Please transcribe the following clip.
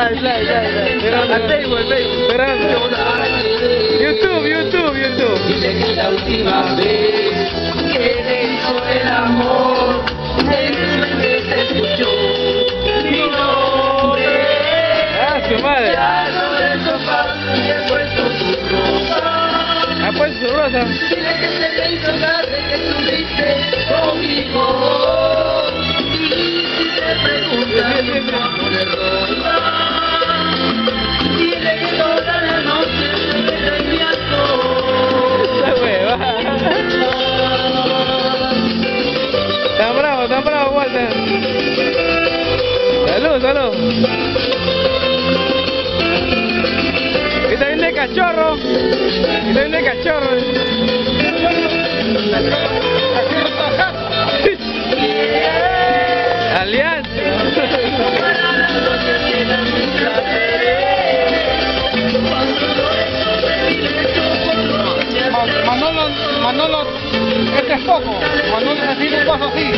Al Facebook, al Facebook. Esperando. YouTube, YouTube, YouTube. Dile que la última vez que dentro del amor él se escuchó mi nombre. Ah, su madre. Ya no de sofá y he puesto tu ropa. Ha puesto su rosa. Dile que se te hizo tarde que estuviste conmigo. Y si te preguntan mi amor de Salud. Y también de cachorro. Y también de cachorro. Alianza. Ma- Manolo, Manolo, este es poco. Manolo necesita un paso así,